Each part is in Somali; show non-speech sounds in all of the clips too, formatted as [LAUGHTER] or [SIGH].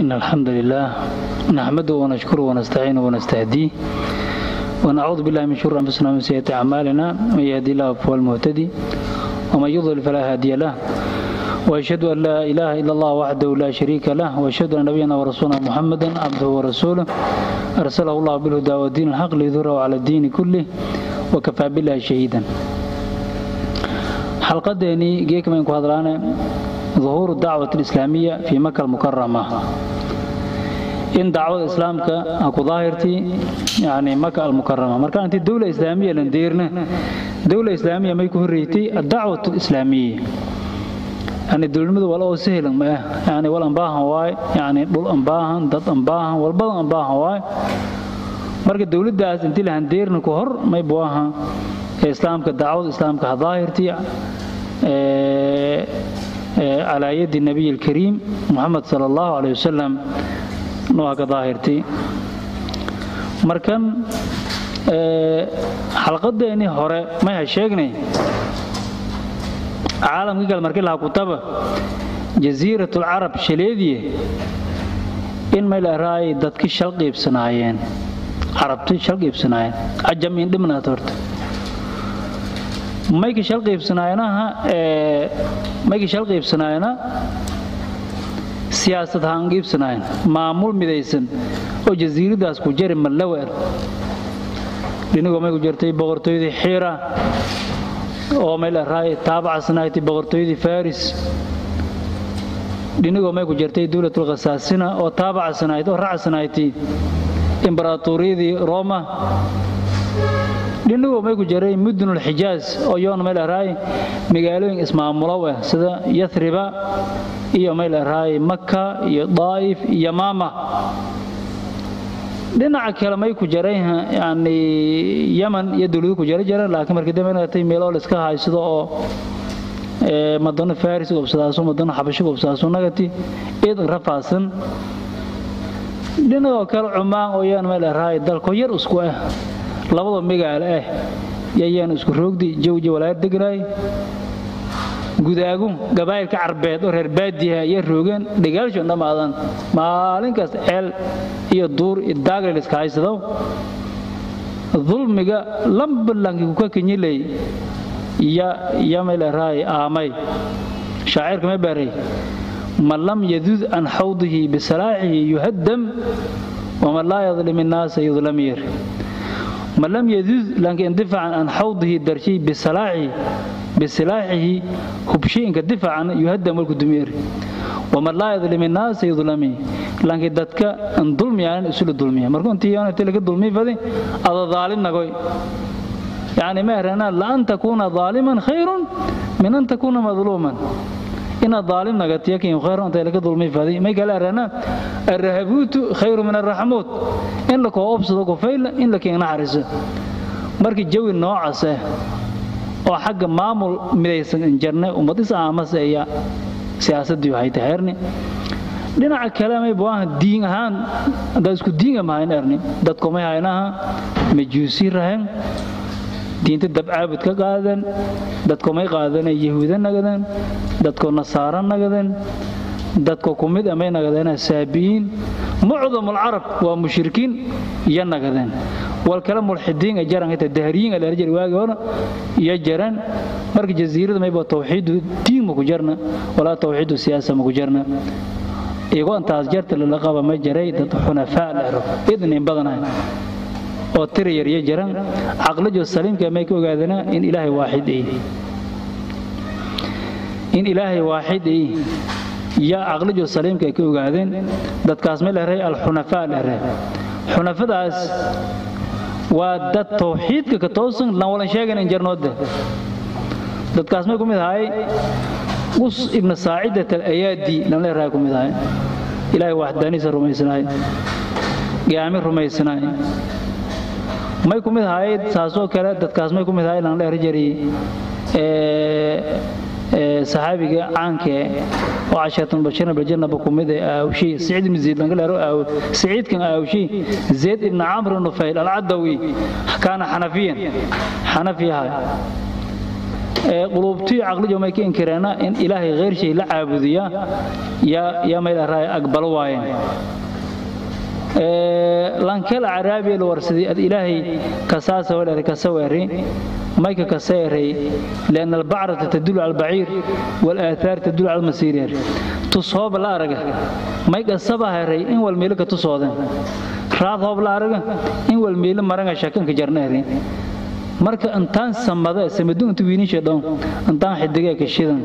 إن الحمد لله نحمده ونشكره ونستعينه ونستهديه ونعوذ بالله من شر أنفسنا ومن سيئات أعمالنا. من يهدي الله فهو المهتدي ومن يضلل فلا هادي له. وأشهد أن لا إله إلا الله وحده لا شريك له. وأشهد أن نبينا ورسولنا محمدا عبده ورسوله. أرسله الله بالهدى والدين الحق ليظهره على الدين كله وكفى بالله شهيدا. حلقتني جيك من duhuuru dacwat alislaamiya fii maka almukarama in dacwada islaamka ha ku daahirtii yani maka almukarama marka intii dowla islaamiya lan deerna dowla islaamiya may ku horreeytay addacwat alislaamiya. Yani dowladnimadu wal oo sahlan ma ah. Yani wal aan baahan waaye yani dhul aan baahan dad aan baahan walbada aan baahan waaye marka dowladdaas intii la handeerna ku hor may buaha islaamka dacwada islaamka ha daahirtii على يد النبي الكريم محمد صلى الله عليه وسلم نوها كظاهرتي مركن حلقدeenii hore may ha sheegnay caalamkii kale markii lahaa kutaba jasiirat alcarab shaleediye in may la raayay dadki shal qiibsanaayeen carabti shal qiibsanaayeen cajam in dhibnaad horta mayka shal qiibsanaayanaha mayka shal qiibsanaayana siyaasad haan qiibsanaayan maamul midaysan oo jasiiradaas ku jari mallawer dhinigoo may ku jirtay boqortooyadii xiira oo may la raay taabacasnaaytay boqortooyadii faris dhinigoo may ku jirtay dowlatul oo taabacasnaayt oo racasnaaytay imbaraatoriyadii roma dhinigoo may ku jiray mudunul xijaaz oo yoona may la raay magaalooyin ismaamulow ah sida yathriba iyo may la raay makka iyo daa'if iyo maama dhinaca kale may ku jaray yani yaman iyo dowladu ku jara jireen laakiin markii dambe inatay meelo la iska haysado oo madano faris gobsadaaso madano xabasho gobsadaaso nagati eed rafaasan dhinacoo kale cumaan oo yaan meel raay dalko yar isku ah labada magaalo ah yayaan isku roogdi jawji walaayar degnaay gudaagu gabaayilka carbeed oo reer baadiyaha iyo roogeen dhigaalshoon dhammaadan maalin kasta ceel iyo duur iyo daagla iska haysado dulmiga lambalanki kuka kinyiley ya yamay raay aamay. Shaacirka ma baaray. Man lam yadud an xawdihi bisalaaxihi yuhaddam waman laa yadlim innaasa yudlam malam yajuz laakiin difacan can xawdihi darji bisilaaxihi hubshiinka difacan yuhadam walkudumeer waman laa yadlimi naasa yudlami laakiin dadka aan dulmiyaanin isula dulmiya. Markuu intii yaanati laga dulmiifadi ada daalim nagoy yacni meherana laan takuuna daaliman khayrun min an takuuna madluuman inaad daalim nagati yakin khayran anta ilaka dulmi fadi may kala arana arrahabutu khayru min arraxmuud in la koo obsado gofayla in la keena naxariiso marka jawi noocaas ah oo xagga maamul midaysan injarne ummad is aamas aya siyaasadii waxay tahayrni dhinaca kale may buahan diin ahaan haddaa isku diinga mahayn erni dadkumay haynaha majuusi rahen diinta dabcaabud ka qaadan dadku may qaadana yahuuda nagadeen dadku nasaaro nagadeen dadku ku mid amay nagadeen saabiyiin mucdamul carab waa mushrikiin iyo nagadeen wal mulxidiin ay jaran inta dahriyin ala rajul waagi iyo jaran marka jasiirada may baa tawxiid diin ma ku jarna wala tawxiid siyaasa ma ku jarna. Iyagoo intaas jarta la qaba ma jaray dad xunafaa la rabo idin badanahay oo tira yar iyo jaran caqlijo saliimka may ka ogaadana in ilaahay waaxid ay. In ilaahay waaxid ay ya caqlijo saliimka ay ka ogaadeen dadkaas may leeray alxunafaa leeray xunafadaas waa dad tawxiidka ka toosan lan walan sheegan in jarnoode dadkaas may ku mid ahay us ibn saacidat al-ayaadi lan leeray ku mid ahay. Ilaahay waxdaaniisa rumaysanaay qiyaami rumaysanaay may ku mid ahayd saasoo kale dadkaas may ku mid ahayd lan dheer jari saxaabiga caanke oo casharatan bashirna biljanaba ku mid aawshi saciid ibn zayd lanka dheero aaw saciidkan aawshi zayd ibn camr nufayl alcadawi kaana xanafiyan xanafi ahay quluubtii caqlijo may ka inkireena in ilaahay khayr shay la caabudiya yaa yaa may dhahay aqbalo waayeen lankala caraabiya la warsaday ad ilaahay kasaasa wadhari kasaweeri mayka kaseeray lianna albacrata tadullu cala albaciir waalaathaar tadullu cala almasiir tus hoob la araga may qasaba heray in walmeelo ka tusooden. Raad hoob la araga in walmeelo maranga shakanka jarneeri marka intaan samada samadu inta wiinisha dhow intaan xidigee ka shidan.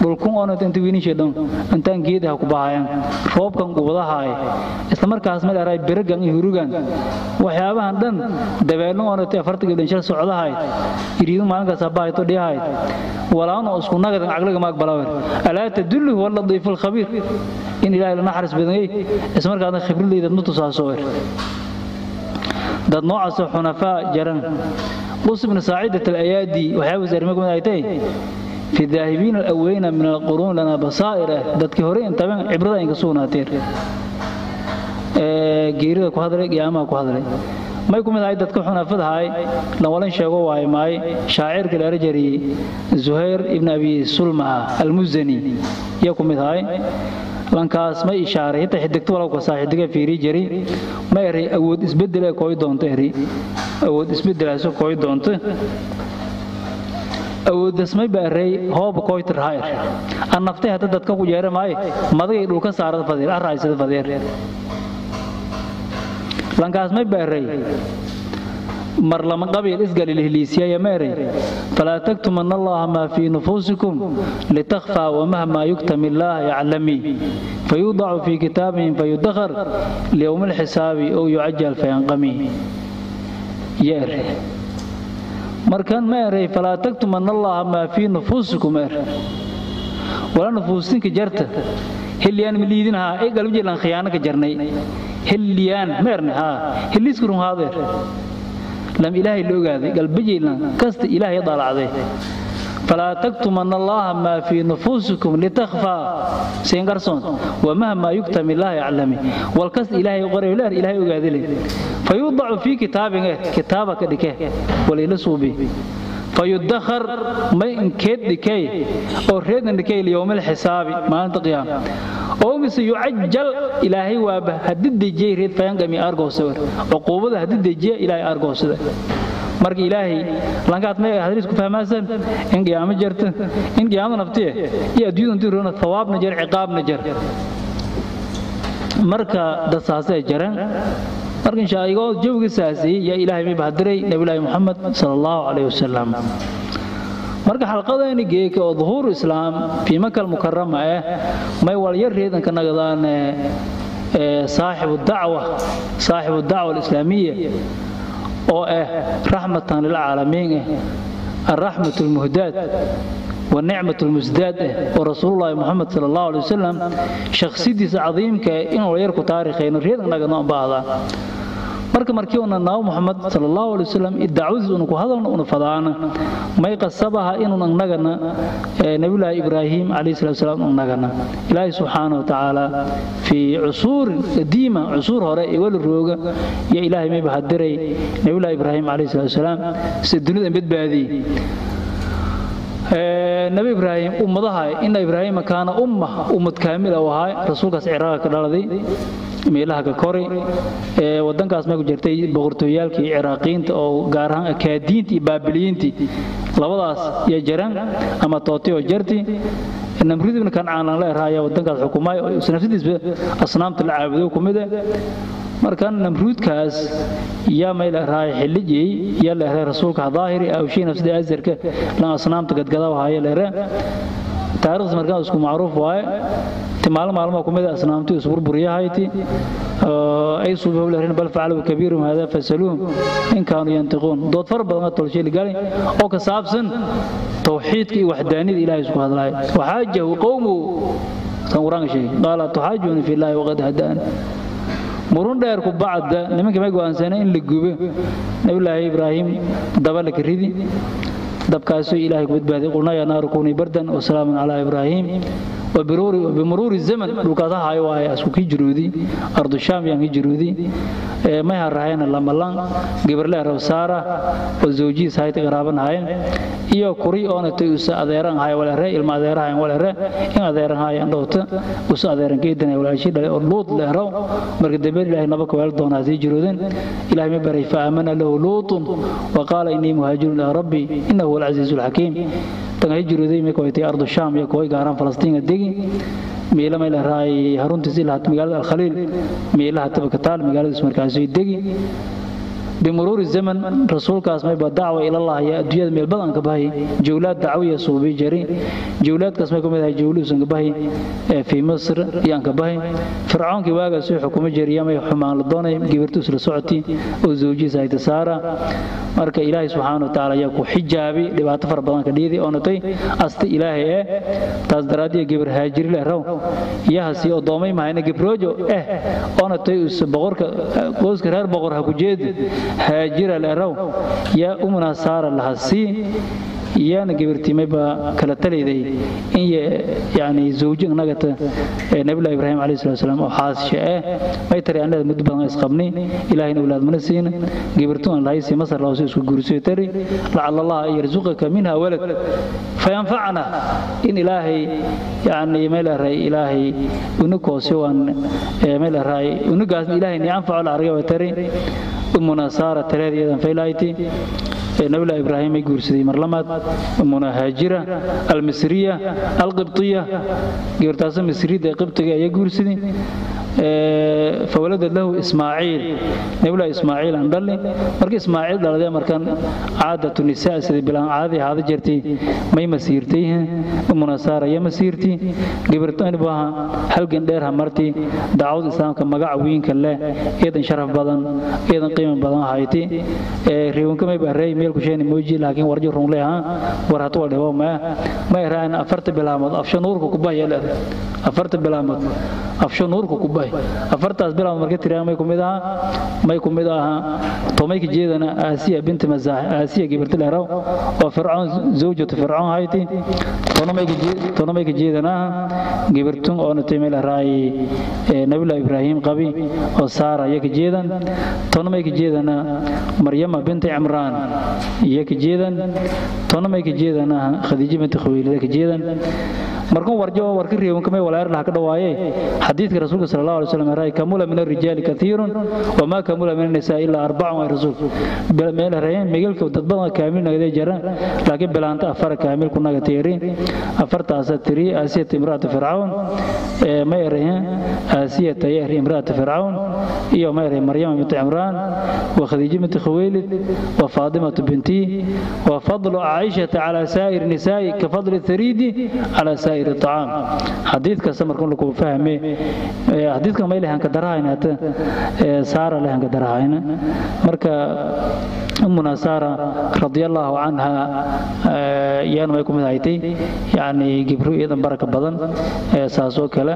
Dhulkun oonata inta wiinisha dhow intaan geedaha ku bahayaan roobkan qubadahaay isla markaas mid aray biragan iyo hurugan. Waxyaabahan dhan dabeelno oonata afarta gabdhan shal socdahayd iriidu maalinkaas abaayto dhihayd walaano isku nagadan caqliga maag balawer alaa tadullu huwa ladiifu alkhabiir in ilaahay la naxariis badanyay isla markaasna khibradayda wer dad noocaasoo xunafaa jaran qus bnu saacidat alayaadi waxaa wasaarmagood ay tahay fi daahibiina alaweyna min alquruun lana basaa'ira dadkii hore intaban cibrada inka sugnaateen. Eh, geerida ku hadlay qiyaamaha ku hadlay. May ku ahay dadka xunafadahay lawalan sheego waaye maay shaacirka la jariyey zuhayr ibn abi sulmaa almuzani yaa ku ahay? Lankaas ma ishaaray inta xidigto walaw ka saaxidiga fiiri jari ma eray awood isbeddel ee kooy doonto eri. Awood isbedelaasoo kooy doonto. Awooddas may baaray hooba kooy tirhaayr an naftay hadda dadka ku jeera maayo madagay dhulka saarada fadeer araaysada fadeer lankaas baaray mar lama qabiil isgali lihliisiyaya meeray. Falaa taktumanna allaha maa fii nufuusikum litakfaa wamahmaa yuktami illaah yaclami. Fayudacu fii kitaabihim fayudakhar liyowmi alxisaabi ow yucajal fayanqami. Yeer. Markan ma eray falaa taktumanna allaha maa fii nufuusikum er wala nufuusinka jarta. Hilliyaan miliidin haa ay galbjilan khiyaano ka jarnay. Hilliyaan ma erne haa hilliiskurun haadeer lam ilaahay la ogaaday galbajaylan kasta ilaahay daalacday. Falaa taktumanna allaha maa fii nufuusikum litakfaa siingarsoon wamahmaa yuktam illaaha yaclami. Walkasta ilaahay qoray leer ilaahay ogaadile fayudacu fii kitaabin eh kitaaba ka dhike walayla suubi inkeed dhikay oo reedna dhikay liyowmi alxisaabi maalinta qiyaama oo mise yucajal ilaahay waaba haddii dejiyay reed fayanqami argowsawer cuquubada haddii dejiya ilaahay argowsada marka ilaahay lankaad may hadriis ku fahmaasan in qiyaamo jarta in qiyaamo naftiye iyo adduunyada intii roona thawaabna jar ciqaabna jar marka dad saasay jaran marka insha igoo jawiga saasiyey yaa ilaahay may bahadiray nabilaahi muxamed sala allahu calayhi wasalam marka xalqadeeni geeka oo duhuur islaam fii makal mukarama ah may walyar reedanka nagadaan saaxibu dacwa saaxibu dacwa alislaamiya oo ah raxmatan lilcaalamiin ah alraxmat almuhdaad والنعمة المزداد ورسول الله محمد صلى الله عليه وسلم شخصيتي عظيم كإنه يركو تاريخي نريد أن نقنع بعضا marka markii una naaw muxamed sal allahu alay wasalam dacwadiis una ku hadalna una fadaana may qasabaha inun annagana nabiyullaahi ibraahim calayhi salatu wasalaam annagana ilaahay subxaana wa tacaala fii cusuurin qadiima cusuur hore iyo weli rooga iyo ilaahay may bahadiray nabiyullaahi ibraahim calayhi salatu wasalaam si dunida badbaadiyey nabi ibraahim ummadaha ina ibraahima kaana umma ummad kaamil u ahaa rasuulkaas ciraaqa ka dhaladay meelaha ka koray ee wadankaas ma ku jirtay boqortooyaalkii ciraaqiyiinta oo gaar ahaan akaadiinta iyo baabiliyiintii labadaas iyo jaran ama tooti oo jarti namruud ibn kancaan aan leerahay ayaa wadankaas xukumay oo nafsadiisba asnaamta la caabudo ku mid markan namruudkaas yaa may leerahay yaa leerahay rasuulka daahiri aw shay nafsada azarka lan asnaamta gadgada wahaye leera taariikhdas markaan isku macruuf waaye ti maalin maalmo ku mid asnaamtii isu burburiyahayti ay suubahu bal facalu kabiirum hada fasaluhum in kaanuu yantiquun. Dood far badan oo tolshay ligali oo ka saabsan tawxiidka iyo waxdaanida ilaahay isku hadlaay waxaajahu qowmu san quraanka sheegay qaala tuxaajuni fi llaahi waqad hadaan murun dheer ku bacda nimankii may go'aansanay in la gubo. Nabiyullaahi ibraahim daba la ka ridi dabkaasuu ilaahay ku badbaaday qulnaa yaa naaru kunii bardan wasalaamun calaa ibraahim bimuruuri zaman dhulkaas hayo waaye asku kii jiroodi ardu shaam yaan kii jiroodi may harahayna lamalan gabarle araw saara oo zawjiis hayta qaraaban hayen iyo kuri oona usa adeeran hayo walere ilma adeerahayn walere in adeeran hayan dhowta usa adeeran keedanay walaashi dhalay oo luud leeraw marka dambe ilaahay naba ka doonaa sii jiroodeen ilaahay ma baray fa aamana lahu luutun wa qaala innii muhaajirun ilaa rabbii innahu huwa alcasiizu alxakiim hay jirooday may koytay ardu shaam iyo koy gaaraan falastiin degi meela may la raay haruntiis ilaa magaalada alkhaliil meelaha tabakataal magaalada markaasay degi bimuruuri zaman rasuulkaas mayba dacwa ya adduunyada meel badan ka bahay jawlaad dacwiya suubi jari jawlaadkaas may ka ahay jawluusan ka fii masr yaan ka fircoonkii waagaas soo xukuma jariya may xumaan la doonay gabartuus la socoti oo zawjiisa hayta saara marka ilaahay subxaana watacaala ayaa ku xijaabi dhibaato fara badan ka dhiidi oo natay asti ilaahay eh taas daraaddiya gabar haajiri leh raw iyahasi oddoomay mahayna gabroojo eh oo natay boqorka qoyska reer boqor ha ku jeedi haajira leraw yaa umuna saara lahasii iyaana gabartiimayba kala talayday in zawji nagata nabilah ibraahim salatu wasalaam oo xaasisha eh may tari annada muddo badan isqabni ilaahayna awlaad mana siina gabartu aan lahaysi masar lawsi isku guursayo tari lacala allah an yarzuqaka minha walad fayanfacna in ilaahay yani may leedahay ilaahay unukoose waan may leedahay unugaasna ilaahay ni anfaco la arga tari umuna saara taleedeedan faylayti nabilah ibraahim ay guursaday mar lamaad umuna haajira almisriya alqibtiya gabartaasa misriyada ee qibtiga ayaa guursaday fawaladad lahu ismaaciil nabilah ismaaciil aan dhalli markii ismaaciil dhaladee markan caadatu nisaa sidii bilaan caadadii ahaada jirtay may masiirtay umuna saara ayaa masiirtay gabartani baaha halgan dheer hamarti dacwada islaamka magaca wiinka leh eedan sharaf badan eedan qiimo badan hayti reewanka may baarey meel ku sheeni mooji laakiin warjo rungle ha war hatu wadhibo ma ma iraan afarta bilaamood afsho nuurka ku bahay leer afarta bilaamood afsho nuurka bahay afartaas bilaamood marka tiraa may kumid aha may kumid aha tomayka jeedana aasiya binti mazaah aasiya gibarti leeraw oo fircoon zawjatu fircoon hayti. Tono may ka jeedana gibartun oo natay meel raay nabilah ibraahim qabi oo saara iyo ka jeedan. Tono may ka jeedana maryama binti cimraan iyo ka jeedan. Tono may ka jeedana khadiija binti khawiilida ka jeedan markuu warjo warka reewanka may walaar laha ka dhawaaye xadiidka rasuulka sala allahu alay wasallam raay kamula min arrijaali kathiirun wamaa kamula min annisaa ilaa arbacun waa rasuul meel reeyeen migalka dad badan kaamil nagadee jara laakiin bilaanta afara kaamil ku naga teeri afartaasa tiri. Aasiyata imraata fircawn ma erayeen aasiyata yahri imraata fircawn iyo ma eray maryama binti cimraan wa khadiija binti khaweylid wa faatimatu binti wa fadlu caaishata calaa saa'ir nisaa'i ka fadli thariidi calaa saa'ir khayri acaam xadiidka samarka lagu fahme eh, xadiidka mayle hanka darahayna eh, saara le hanka darahayna marka umuna saara radiallaahu canha eh, yaanu ay ku mid ahayd yacni gibru iyadan baraka badan saasoo kale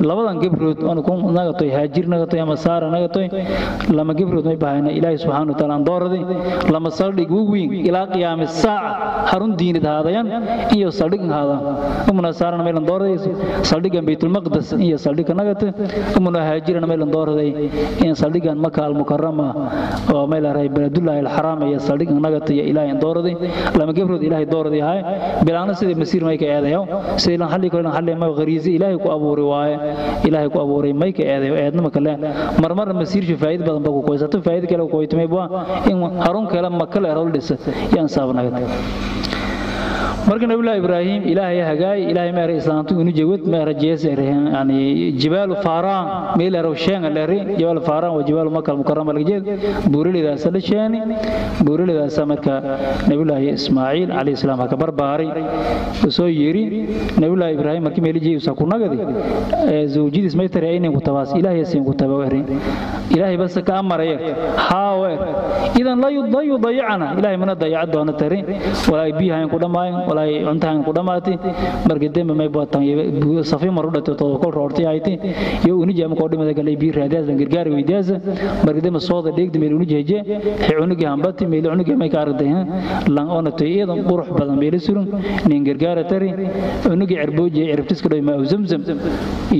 labadan gibrood nagatoy haajir nagatoy ama saara nagatoy lama gibrood may bahayna ilaahi subxana wataala aan dooradi lama saldhig wugwiin ilaa qiyaami saaca harun diinid haadayan iyo saldhig haada umuna saarana maylan dooraday saldhigan baytulmaqdes iyo saldhiga nagata umuna haajirana maylan dooraday. In saldhigan maka almukarama oo may lahay baladullahi alxaraam iyo saldhigan nagata iyo ilaahay aan dooraday. Lama gabrood ilaahay dooraday ahay bilaana sidii masiir may ka eedayo. Sidii lan xalli kolan xalli ma qariisi ilaahay ku abuuri waaye. Ilaahay ku abuuray may ka eedayo eednama kale. Marmar masiirsha faa'iido badan ba ku koysato faa'iido kale ku koytmay baa. In harun kale makale erol dhisa. Yaan saabnagad marka nabilah ibraahim ilaahay hagaay ilaahay meera islaantu inu jawad meera jees yani jibaalu faaraan meel eraw sheenga dheeri jibaalu faaraan waa jibaalu makal mukarama laga jeed buurilidaas la sheeni buurilidaas marka nabilah ismaaciil calayhi salaam ka barbaaray soo yiri nabilah ibraahim markii meel jeeyusa ku nagadi zawjidiis may tari aynan ku tabaas ilaahay siin ku tabawari ilaahay bas ka amaraya haawe idan la yudayicana ilaahay mana dayaca doona tari walaay biyahayn ku dhamaayn walaay cuntahayn ku dhamaati marka dembe may bootan safi mar u dhato todo kol roortay ayti iyo uniji ama koodhimada galay biir raadaas lan gargaari weydaasa marka dembe sooda dheegdi meel uniji heje he unigi hambati meel unigi may ka arday lan ona to iyadan qurux badan meel surun nin gargaara tari unigi cirbooje cirbtiska dhow ma zamzam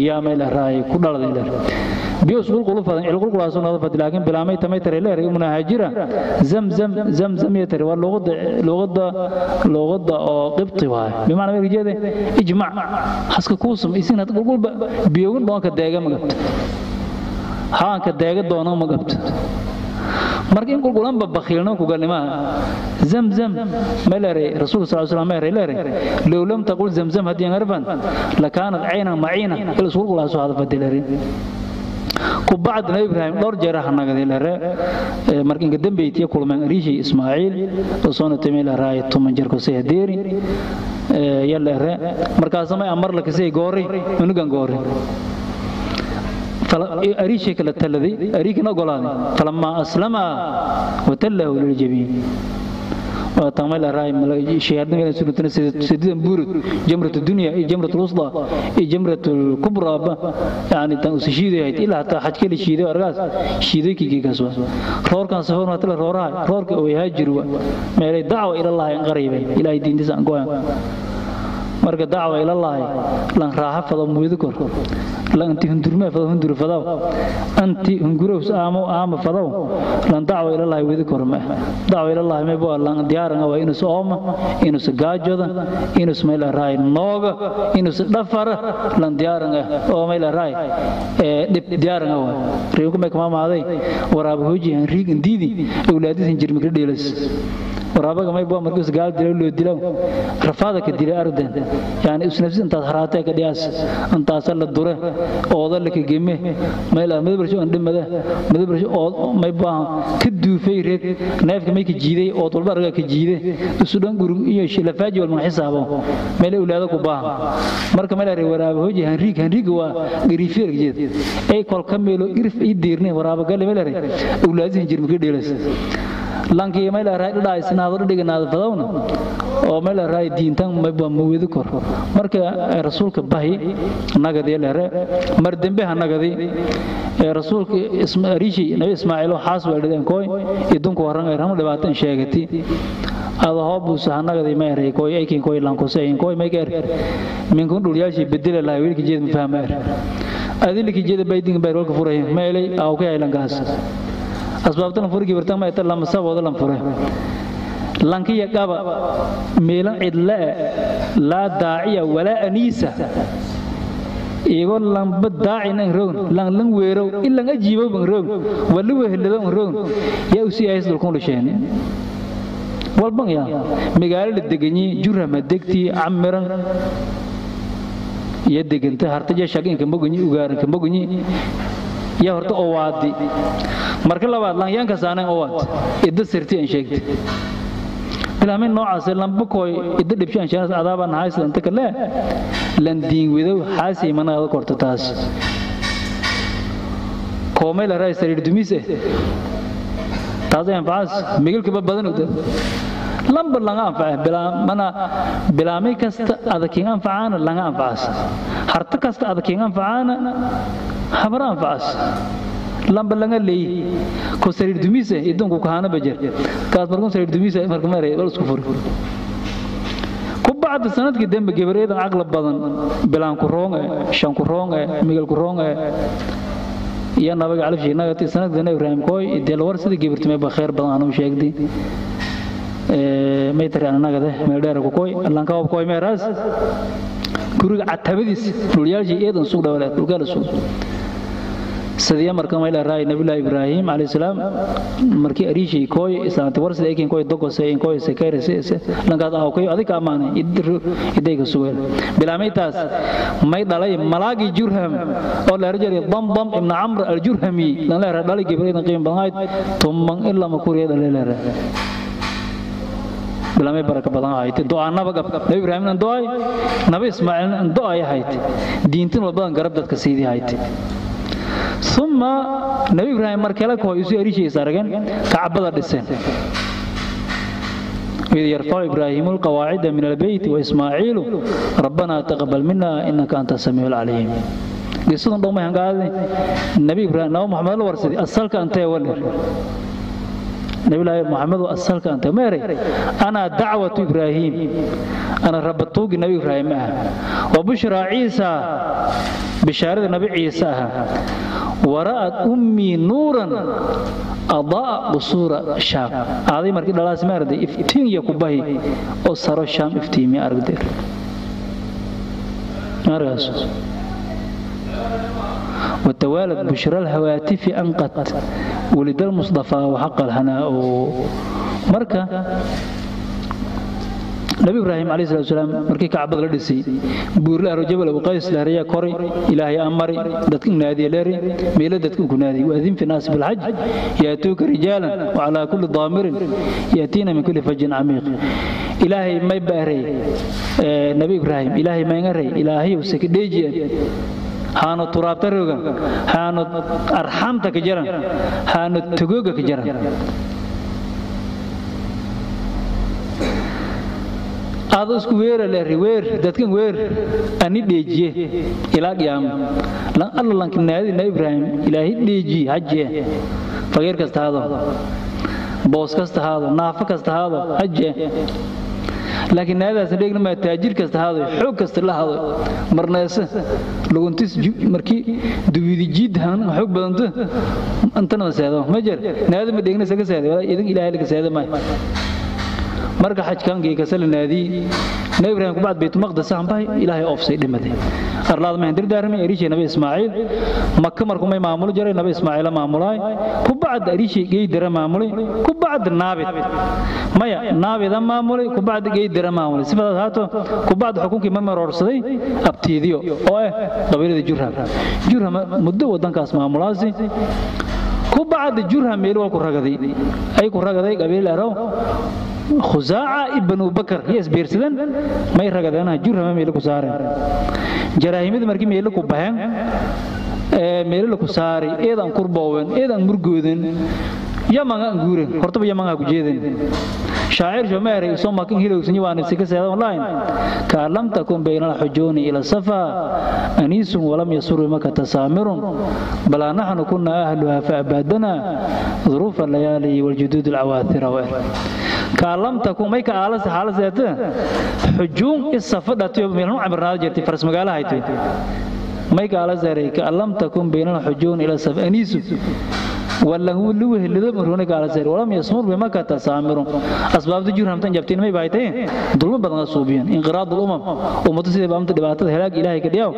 iyo meel raay ku dhaladay leer biyo isku qulu fadan il qulu qulaasoo nada fad laakiin bilaamay tamay tare leer umna hajira zamzam zamzam ya tare waa luqada luqada luqada oo qibti waay. Bimaana meel jeede ijmac. Haska kuusum isin had qulqulba biyogun doonka deega magabta haanka deega doona magabta marka in qulqulanba bakhiilno ku galnimaha zamzam melere rasuulka sal slam mere lere low lam taqul zamzam haddii arfan lakaanat caynan maciina. Il hada fadilerin kubacd nabi ibraahim dhowr jeer hanagadi lere marka inka dambeytiya kulmeen riishi ismaaciil soona timi leraay tuman jeer kusay hadeeri yalere markaasama amar la kasay goori unugan goori أريشي كلا تلذي أريك نقولاني فلما أسلم وتله للجبين وتعمل راي شهادنا من سنتنا سيدنا بورد جمرة الدنيا جمرة الوسطى جمرة الكبرى يعني تنسشيدة هيت إلا حتى حج كل شيدة أرجاس شيدة كي كي كسوة رور كان سفر ما تلا رورها رور ويهاجروا ما إلى دعوة إلى الله قريبا إلى الدين دسان قوام marka dacwa ilallaahi lan raaxa fado muydo kor lan anti hundurme fado hundur fadaw anti hungurows aamo aama fadaw lan dacwa ilallaahi weydo kor ma dacwa ilallaahi may boo lan diyaaran waa inuu sooma inuu se gaajoda inuu se meel raay nooga inuu se dhafara lan diyaaran oo meel raay ee dib diyaaran waa reeyo kuma kama maaday waraab hooji han riig indiidi awlaadisan jirmi ka dheelas waraabaga may boo markuu gaal dilo loo dilo rafaada ka dilay ardan yani isnafsi intaas haraatee ka dhiyaas intaasa la dure. Ooda la ka geme meel madabarsho aan dhimada madabarsho oo may baahan ka duufay reed. Neefka may ka jiiday. Oo walba arga ka jiiday. Isu dhan gurug iyo shilafaaji wal ma xisaabo. Meel awlaada ku baahan marka meel ay waraaba hoji hanriig hanriig waa gariifeer jeed. Ay kol ka meelo irif ay diirnay waraaba gal meel ay awlaadihin jirmi ka lankii meel raay dhadhaa isnaado dhiganaada fadawna oo meel raay diintan ma wadi kor. Marka rasuulka bahi nagadi lere mar dambe ha nagadi rasuulka rishi nabi ismaaciil xaas weedhadeen kooy idunku waran ay ramo dhibaatan sheegati ada ma minkun dhulyaashii bedela lahay wiilka jeed ma fahma er asbaabta lan furigi birtan ma eta lama sabooda lan fure lankiya qaba meelan cidla laa daaciya walaa aniisa iyagoo lanba daacinan rown lan lan weerow in lan ajiiboban rown wala wehelado rown yaa usi ays dulkun dhasheen walban ya magaalo la deganyi jurama degtii camiran iyo deganta hartaja moganyi ugaaranka moganyi yaa horta owaadi marka labaad lanyaanka saanan owaad idda sirti aan sheegtay bilaamin noocaas lamba kooy idda dhibshaan shaanas adaabaan hays lanta kale lan diin widow xaasi manaada korta taas. Koomay la raay sariir dumis eh. Taas ay anfacaas migilkaba badan lamba langa anfaca mana bilaamay kasta adakin anfacaana langa anfacaas harta kasta adakin anfacaana habara anfacaas lamba langa leey ko sariir dumise idunku kahana bajar kaas markuu sariir dumise marka maray wal isku furi bacda sannadkii dambe gabareedan aqla badan. Bilaan ku roong shan ku roong migal ku roong iyo nabaga nagati sannadkii ibraahim kooy ideel war sida gabartimay ba khayr badan aanu sheegday may tari anagade meel dheer ku kooy hoob kooy meeraas guriga catabadiis dhulyaashii eedan suug dhawale dhulkaala suug sidii marka meel raay nabilah ibraahim alayhi salaam. Markii ariishay kooy islaanti war sidii kooy dogose in kooy sekayre se lankaas ah kooy adika amaane idayga sugeel bilaamay taas may dhalay malaagi jurham oo la rajay damdam ibn amr al-jurhami lan la dhalay gibraydan qiim badanayd tumman illa ma kuriya dhalay bilaamay baraka badan ahayd du'aanaba gab nabi ibraahim aan du'ay nabi ismaaciil aan du'ay ahayd diintin walbadan garab dadka siidii ahayd uma nebi ibraahim markeelakaho isu erishaysarageen kacbada dhiseen id yarfacu ibraahiimu alqawaacida min albeyt waismaaciilu rabbanaa taqabal mina inaka anta samiicu lcaliim qisadan dhowmay hangaadi nabi ibraahim naba maxamed la warsadi asalka antee waler nabilaahi maxamedu asalka antee meeray anaa dacwatu ibraahiim ana rabatuugi nabi ibraahim ah wa bushraa ciisa bishaarada nabi ciise ah wara'at ummii nuuran adaa qusuura shaam aaday markii dhalaas ma arday iftiin iyo kubahi oo saro shaam iftiimiya aragdeer markaas watawaalad bushra alhawaatifi anqat. Welidal mustafaa waxaqalhanaa oo marka nabi ibraahim calayhi salatu wasalaam markii kacbada la dhisay buurla aro jabal abu qays lahriya koray ilaahay amari dadka naadiya leeri meelo dadka ku naadiy waadin fi naas bil hajj yaatuuka rijaalan wa ala kulli daamirin yaatiina min kulli fajin camiiq ilaahay may baaray nabi ibraahim ilaahay may ngaray ilaahay uu sakadheejiya haano turaabta rogan haano arxamta ka jaran haano togooga ka jaran aado isku weera leeri weer dadkan weer ani dheejiye ilaa qiyaamo lan alla lanka naadi nabi ibraahim ilaahay dheejiye hajiye faqiir kasta haado boos kasta haado naafo kasta haado hajiye laakiin naadaas dheegna maa taajir kasta haado xoog kasta la hado marneese luguntis markii duwidi jiid han xoog badanto? Antana seedo ma jer naada ma dheegna saga seedo idan ilaahay laga seedo ma marka xajkankii kasala naadii nabi ibraahim kubacd baytulmaqdis aan bahay ilaahay oofsay dhimaday arlaad mahan dirdaarmay arishay nabi ismaaciil. Maka markumay maamuli jiray nabi ismaaciila maamulaay. Kubacd arishay geydara maamulay kubacd naabid maya naabida maamulay kubacd geydara maamulay sifadaas haato kubacd xukunkii ma maroorsaday abtiidiyo oo ah qabiilada jurham. Jurham muddo wadankaas maamulaasi. Kubacd jurham meel waa ku ragaday ay ku ragaday qabiil araw khusaaca ibnu bakar iyo isbiirsadeen may ragadeenaha jurhama meelo ku saareen jaraahimada markii meelo ku baxeen meelo la ku saaray eedaan kurboowen eedaan murgooden yaman guure hortaba yamanaa ku jeeden shaacir shomeeray somakin hilowsinyo waanisika seeda online kaan lam takun bayna alxujuuni ila safa aniisun walam yasuru maka tasaamirun balaa naxnu kunaa ahluhaa faabaadanaa duruufa layaali waljuduud alcawaahira waeh kaalamtakumay ka aalase xaalaseete xujuun isafadhatiyo meelnu camirnaada jirtay faras magaalahay tay may kaala saaray kaalam takun bayna alxujuuni ila safa aniisun ولا هو وهي اللي مرونة قال سير. ولم يسمر بما كتا سامر أسباب دي جرهم تن جبتين مي بايتين ظلم بدن صوبيان. انقراض الأمم. أمة سيدة بامت دباتد هلاك إلهي كدياو.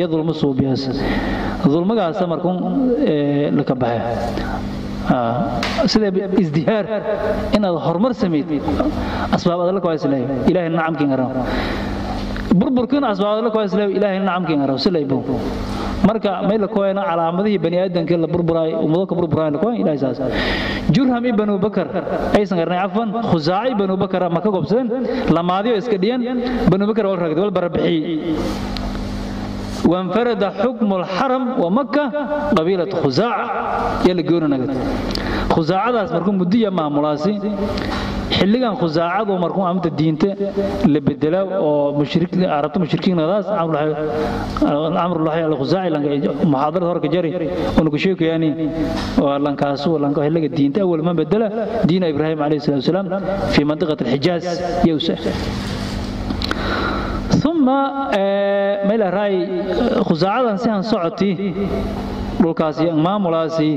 يا ظلم صوبياس markun ee la ka baxay sida isdihaar inaad horumar samayd asbaab adala koo islaayo ilaahay nacamkiin araw burburkiina asbaab adala koo islaayo ilaahay nacamkiin araw silaybo marka may la kooyana calaamadihii bani aadamka la burburaay ummado ka burburaay la kooyan ilaahay saas jurham ibnu bakar aysan garanay cafwan khuzaaci ibnu bakar ma ka gobsadeen lamaadiyo iska dhiyan banu bakar wal ragday wal barbixiyey وانفرد حكم الحرم ومكة قبيلة خزاعة يلي قولنا نقد خزاعة داس مركون مدية مع ملاسي xilligan khusaacadu markuu amta diinta la bedela oo mushrik arabta mushrikiin nadaas amr lahay al khusaaci lan muhaadarada horka jari oo ku sheekayani oo lan kaasu lan ka xilliga diinta awal ma bedela diina ibraahim alayhi salatu wasalam fi mantiqat al-hijaz yawsa ثم meel raay khusaacadan si aan socoti dhulkaasi maamulaasi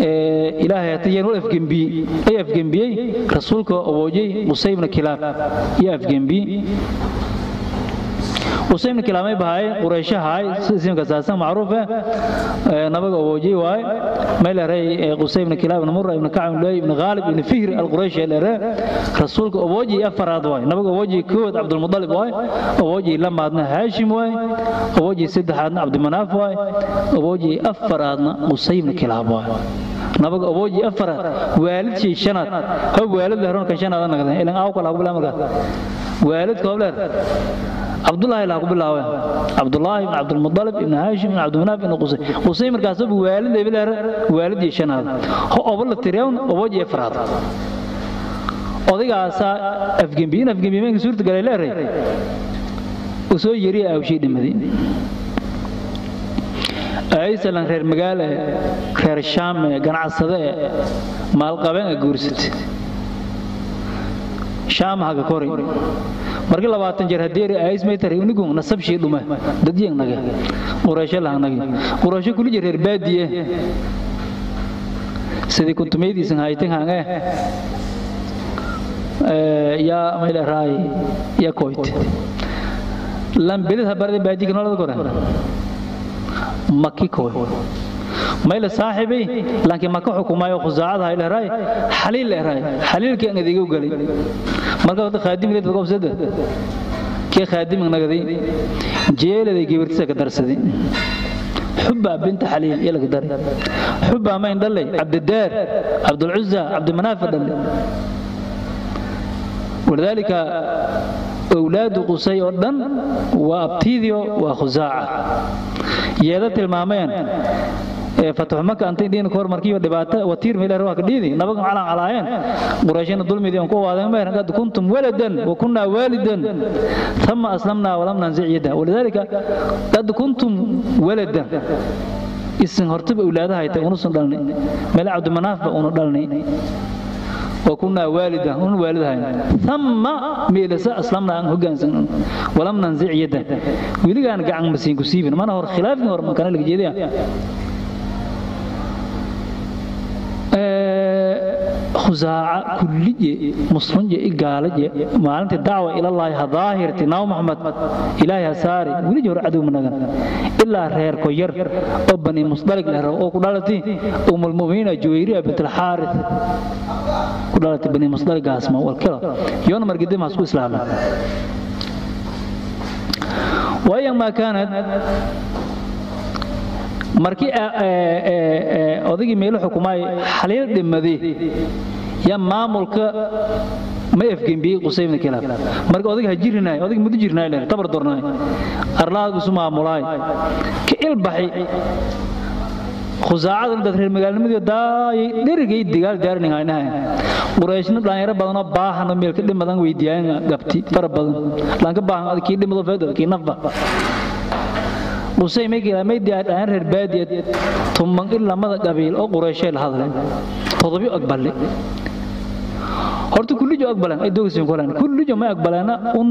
ilaahay atayeen u afgembi ay afgembiyey. Rasuulka awoojay qusaybna kilaab. Iyo afgembi qusaybna kilaamay bahay qurayshahay isimka saasan macruuf ah nabaga awoojay waay meel ray qusaybna kilaab ibn murra ibn ka'b ibn ibn ghalib ibn fihr al-qurayshi al-ara rasuulka awoojay afaraad waay nabaga awoojay kood abdul mudallib waay awoojay lamaadna haashim waay awoojay saddexaadna abd manaaf waay awoojay afaraadna qusaybna kilaab waay nabaga awoojii afaraad waalidkii shanaad hob waalid lehroon ka shanaad nagdeen ilan aaw kala waalidka hobleer cabdullaahi laa ku bilaabeen cabdullaahi ibn cabdulmudalib ibn haashim ibn cabdimanaaf ibn qusay qusay markaasaba waalid ebileere waalid iyo shanaad. Ho obo la tiriyawn oboj iyo faraad. Odaygaasa afgembi in afgembiimeenka suurta galay leeray uu soo yeriya aawshii dhimaday aysalan reer magaale reer shaame ganacsade maalqabeen a guursatay. Shaamahaga kori markii labaatan jeer hadeeri aismaytari unigu nasabshii dhume dadyeenage quraysho lahanagi quraysho kuli jir reer baadiye. Sidii kuntumaydiisan haytan hange. Yaa maylaraay ya koyt. Lambelid habarde baadiga nolada kore maki koy. Mayla saaxibay laakiin maka xukumayo khusaacada hay lehraay xaliil lehraay xaliilkii aan adeegu galay marka horta khaadimigeed bagobsada kee khaadimig nagaday jeeladay gabartiisa ka darsaday xubbaa binta xaliil iyo laga daray xubbaa mayn dhallay cabdidaar cabdulcuza cabdimanaafi dhallay walidaalika owlaadu qusay oo dhan waa abtiidiyo waa khusaaca yeeda tilmaameen يادة المامين فتح مكة أنت دين كور مركيبة دباتة وتير ميلا رواك ديدي نبقى على علاين قريشين الظلم دي أنكو وادين مين قد كنتم ولدا وكنا والدا ثم أسلمنا ولم ننزع يدا ولذلك قد كنتم ولدا isin hortaba awlaadaha ay tahay unusan dhalnay meel cabdimanaaf ba unu dhalnay وكنا والدا ون والدها ثم ميلسا اسلمنا ان هوغانسن ولم ننزع يدا ولي كان غعن مسين كسيبن ما هور خلاف هور ما كان khusaaca kulliye musrinje i gaalaje maalintii dacwa ilallaahi ha daahirti naaw maxmed ilaahay ha saari weli jor cadow ilaa reerko yar oo bani musdalig leh oo ku dhalati umulmu'miniina juwayriya bintalxaaris ku dhalati bani musdaligaas ma walkelo yoona margidim ha isku islaamay. Wayamaa kaanad markii odaygii meelo xukumaay xaliil dhimaday yaa maamulka ma efgembiyey qusaybna kilaab marka odayga ha jirinaay odayga muddo jirinaay leen tabar dornaay arlaad isu maamulaay ka ilbaxay khusaacada dad reer magaalnimadii daayay dherigay digaal daarnin haynahay qurayshna badanoo baahanoo meel ka dhimadan weydiiyaan gabti fara badan. Laan ka baahan kii dhimado feedal kii nafba qusay may diyaadhaan reer baadiyad tuman in lamada qabiil oo qurayshay la hadlay todobi aqballe horta kullijo aqbalan ay dogsin kulan kullijo ma aqbalana un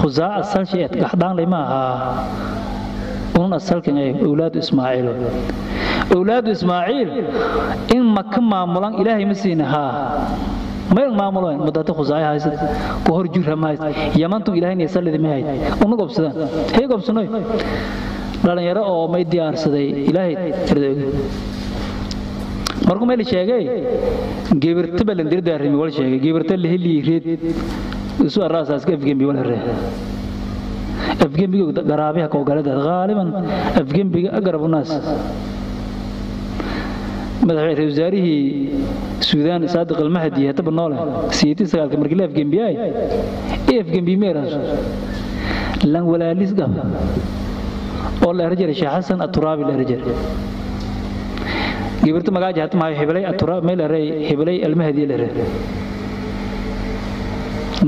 khuzaa asal shay gaxdaan lama aha. Un asalkan ay awlaad ismaaciil. Awlaad ismaaciil in makka maamulan ilaahay ma siina ha mayl maamulaan mudada khusaay haysad ku hor jura ma haysad yamantu ilaahay ne sallid ma hayd una gobsadaan gobsanoy dhalinyaro oo may diyaarsaday. Ilaahay tirdeeg markuu meel sheegay geebirta balandir daarimi wal sheegay. Geebirta la heli reed isu araasaas afgembi wala ree afgembiga garaabiha ka ogalada gaaliban afgembiga agarab naas. Madaxweyne wasaarihii suudaan saadiq almahdi hataba noole siyeetii sagaalka markii la afgembiyay ee afgembi meeraas. Lan walaalis oo la erjare sheekh xasan aturaabi la erjare gibirta magaaja hata maayo hiblay aturaab meel eray hiblay almahdi la eray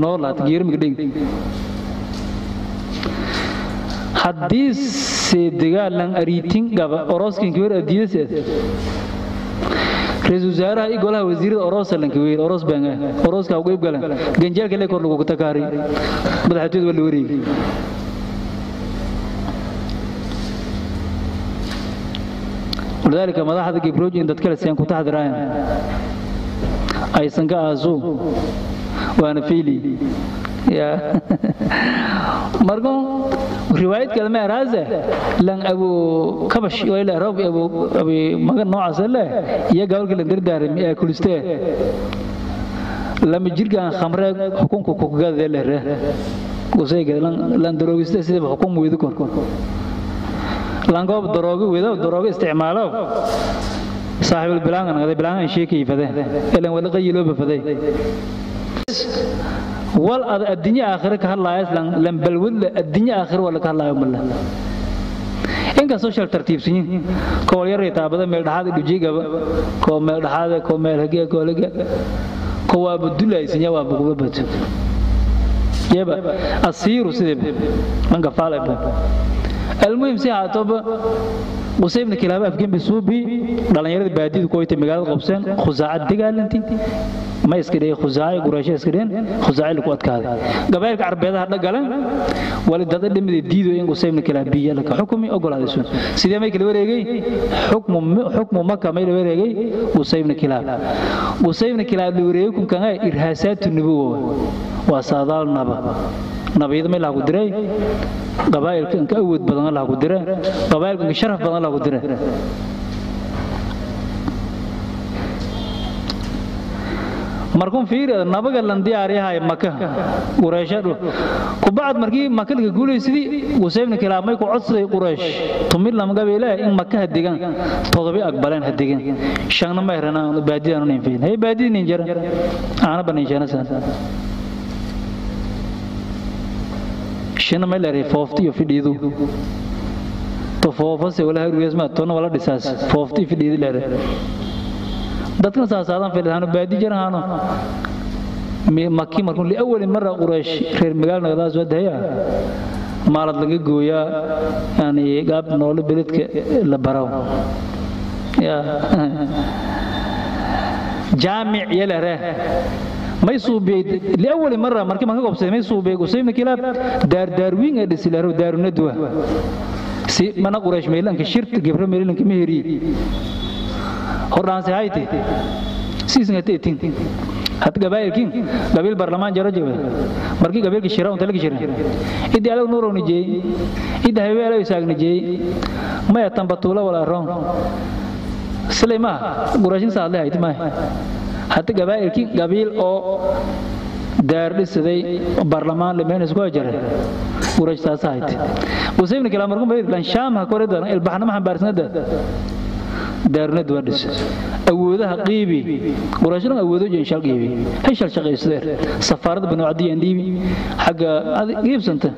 noolaad giirmiga dhing haddii seedegaalan ariitin gaba oroskin kiwer adiidaseed ra'iisul wasaaraha iyo golaha wasiirada orosa lankaweyn oros banga oroska ugu ibgalan ganjeelka le kor lagu takaari. Waa la wareegi lidaalika madaxda gibrooj in dadkale siyan ku taxdiraayan. Aysan ka aasuu waana fiili. [LAUGHS] Marka riwaayad kale ma raaze lan abu kabash wala rabi abu abi magan noocaas leh iyo gawrka la dardaarmi ee kulistee lama jirkaan khamreeg xukunka kugadeelere gusayga lan darogiste sidaba xukun weydu kon langoob daroogo wedo daroogo isticmaalo. Saaxiibul bilaangan qaday bilaangan sheekay faday ilan wala qayilo bafaday wal ad adduunye aakhire ka hadlaayas lan balwadle adduunye aakhire wala ka hadlaayo mala inkastoo shal tartiibsanyin koo yaray taabada meel dhaxaada dhujigaba koo meel dhaxaada koo meel hagee koo laga koo waa badulaysinya waa bukuba bato yaba asiiru sidee manka faaleba almuhim si haatoba qusaybna kilaaba afgembi suubi dhallinyarada baadiyadu kuwayta magaalada qobseen khusaacad dagaalanti ma iska dhigay khusaaci quraysho iska dhigeen khusaaci lagu adkaaday gabaylka carbeedaha dhagalan wali dada dhimida diido in qusaybna kilaabiya laka xukumi ogolaadaysun sidee may wareegay xukmu maka may la wareegay qusaybna kilaab qusaybna kilaab la wareegay kunkanga irhaasaatu nubuwa waa saadaal may lagu diray. Qabaa'ilka inka awood badan allah ku dira qabaa'ilka inka sharaf badan allah ku dira markun fiir nabaga lan diyaariyahay maka quraysha kubacad markii maka laga guulay sidii usaybna kilaamay ku codsaday quraysh. Tumid lama in maka hadigan todobi aqbaleen hadigan shanna ma herana baadidan nin fiin hay baadidin nin jara aana banin janasan leeyahay foofti iyo fidhiidu to foofase wala harweesma tona wala dhisaas foofti fidhiidu leeyahay dadkan saasaadan filahaano baadi jarahaano maki markuu liawali mara quraysh reer magaal nagadaas wadahaya maalad laga gooyaa yani gaab noole beledka la baraw. [LAUGHS] Jaamic yalare may suubiyey liawali mara markii man ka gobsaday may suubiyey gusaybna kilaab daardaarwiin ee dhisilaro daarunadwa si mana quraysh meelanka shirta gebro meelanka meheri hordhaanse hayti siisinga teetin had gabaayilkin gabiil barlamaan jaro jabe markii gabiilka shira unta laga shira idii alag nuurowni jeey idda haweelayo saagni jeey maya tambatuula wala roon silay maaha qurayshin saadle hayti maaha hadda gabaa'ilkii qabiil oo daar dhisaday barlamaan lemeenis ku jare quraysh taas ahayd. Usaybna kala markuu bayid lan shaam ha kore daran ilbaxna ma xambaarsnada daarnad waa dhis awoodaha qiibi. Qurayshna awoodo shal qiibi. Hay shal safaarada banu adiyan dhiibi. Xagga qiibsanta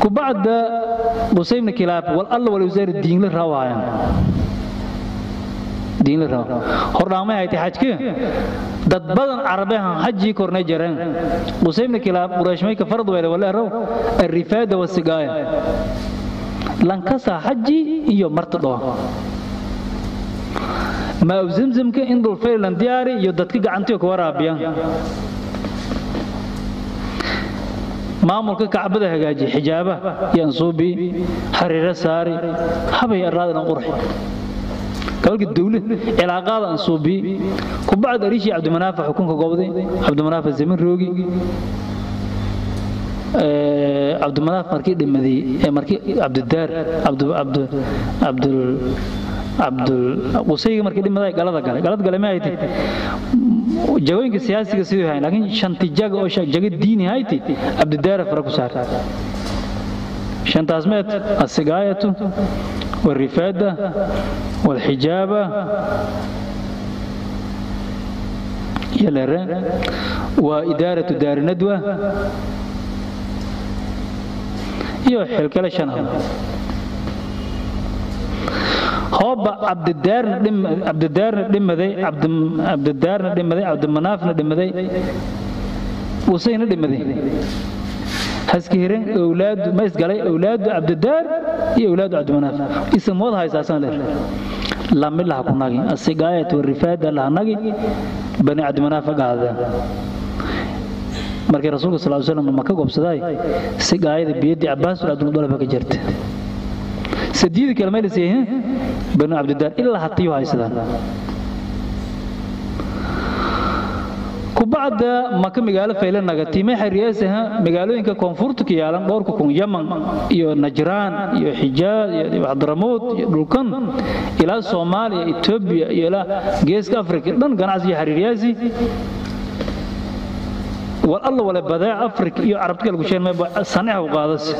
kubacda qusaybna kilaab wal alla wal wasaar diin la raawayaan diin la raaw hordhaamay ay tahay xajka dad badan carabehan xajii kornay jareen qusaybna kilaab qurayshmay ka farad weele wala raw arrifaada wasigaaya lankasa xaji iyo marta dhoo maa zamzamka in dhulfaylan diyaari iyo dadka gacantiyo ka waraabiyan maamulka kacbada hagaaji xijaaba yaan suubi xariiro saari habay araadan qurxi gabalka dawlad cilaaqaada aan suubi kubacd arishii cabdimanaafa xukunka gobday cabdimanaafa zamin roogi. Cabdimanaaf markii dhimaday markii cabdidaar qusayga markii dhimaday galada gale galada gale ma hayti jagooyinka siyaasiga siduu hayn laakiin shanti jaga oo jaga diini hayti cabdidaara fara ku saar shantaas asigaayatu والرفادة والحجابة يلرى وإدارة دار ندوة iyo xilkale shanaad hooba cabdidaarna cabdidaarna dhimaday cabdidaarna dhimaday cabdimanaafna dhimaday usayna dhimaday haska hiran awlaadu ma isgalay awlaadu cabdidaar iyo awlaadu cabdimanaaf ismood haysaasan leer la mid laha ku nagi. Asigaayat warifaada laha nagi bani cabdimanaafa gaadeen markii rasuulka sal ly slam maka gobsaday si gaayada biyadii cabbaas abdulmudalaba ka jirta sadiida kale may la sii banu cabdidaar ilaa hatiyu haysadaan kubacda maka magaalo faylanaga tiimaxa riyaasaha magaalooyinka koonfurta ku yaalan dhowrka kun yaman iyo najraan iyo xijaaz iyo xadramud iyo dhulkan ilaa soomaaliya etoobiya iyo ilaa geeska afrika. Dhan ganacsiga xariiryaasi wal alla wale badeec afrika iyo carabta kala ku sheenmay saneexa u qaadasi.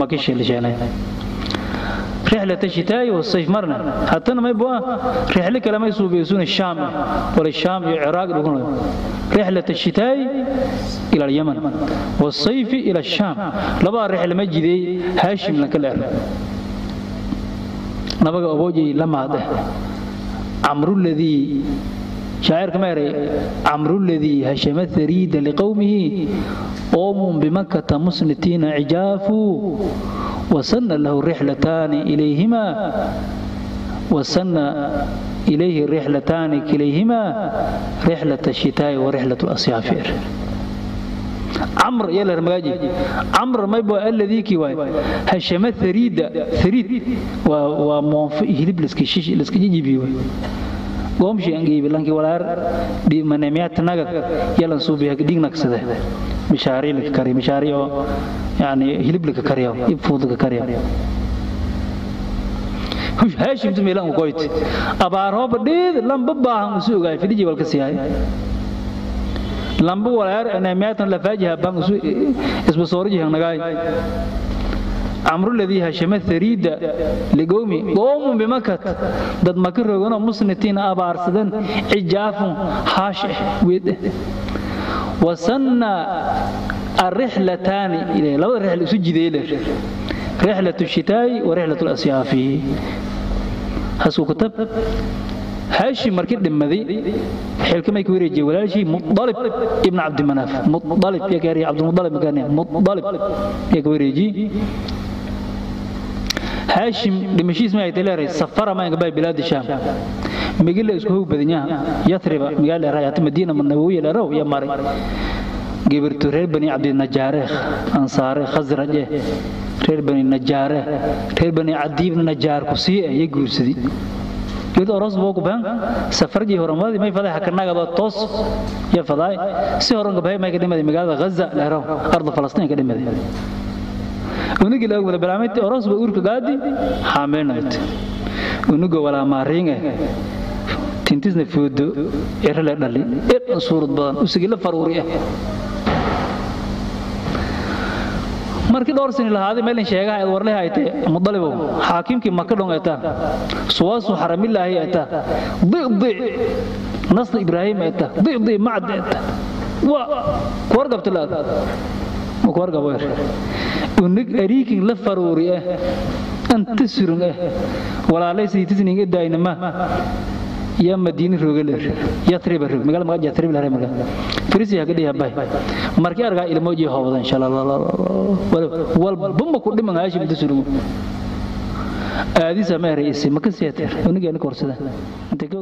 Maka sheelisheene rixlata shitaa'i wasayf marna hatana may bua rixli kale may suubeysuna shaam ah wala shaam iyo ciraaq dhuganayo rixlata shitaa'i ila alyaman wasayfi ila shaam labaa rixle ma jideey haashim lanka leer nabaga aboojay la maade camruladii شاعر كما يري عمرو الذي هشم الثريد لقومه قوم بمكة مسنتين عجاف wasana lahu rixlataani ilayhimaa wasana ilayhi rixlataani kilayhimaa rixlata shitaa'i wa rixlat asyaafiir camr yaalla ramagaaji waay hashama thariida thariid waa moonfo hilib liska jijibi waay goomshi aan lanki walaar di yalan suubiya dignagsade mishaari lakari mishaari oo yani hilib la kakariyo iib fudud la kakariyo haashimtu meelan ku qoyti abaarooba lamba baahan usu ogaay fidhiji walka siyaay lamba walaar enemeatan lafaajiha baan usu isbasoorijihan nagaay amru ladii hashama ariida ligowmi qoomun bimakat dad maka rooganoo musnitiina abaarsadan cijaafun haasheh weed wasanna arixlataani labada rixl isu jideyle rixlat shitaa'i wa rixlat lasyaafi hasku kutab haashim markii dhimaday xilkamay ku wareejiyey walaalshii mualib ibn cabdimanaaf mualib yaa kaariya cabdilmualib makaanaya mualib yaa ka wareejiyey haashim dhimashihiis ma ay taleeray safara ma ingabay bilaadi shaam migila isku hog badanyaha yathriba magaala erayaata madiina manawawiya leeraw yaa maray gibirtu reer bani cabdinajaare ansaare khasraj eh. Reer bani najaareh reer bani cadiibna najaar ku sii eh iyo guursadii geed oros bogu baan safarji horamadi may faday hakanaga ba toos ya faday si horan gabay may kadimada magaalada gaza leero arda falastiin ka dhimada unigi lagu wada barnaamijta oros ba uurka gaadi haamenayt unuga wala maaringa eh, tintisna foodo erle dhali er ee suurad badan usigi la faruuri ah markii dhowr sani lahaaday meelin sheegaha eed warleh aytee mudalibow xaakimkii maka dhon eeta suwaasu xaramilaahi eeta diqdi nasr ibraahim eeta diqdi macd eeta wa kuwargabtilaad ma kuwargaboer unig ariikin la faruuri ah anta surun ah walaalay siitisninga daynama iyo madiine roogaleer yatribamagaamagayatriblmarkii argaa ilmooji hobada inshalawalbuma ku dhiman haashi mudda surumo aadisa meerayisi maka seeteer oniga nika horsadan inta ka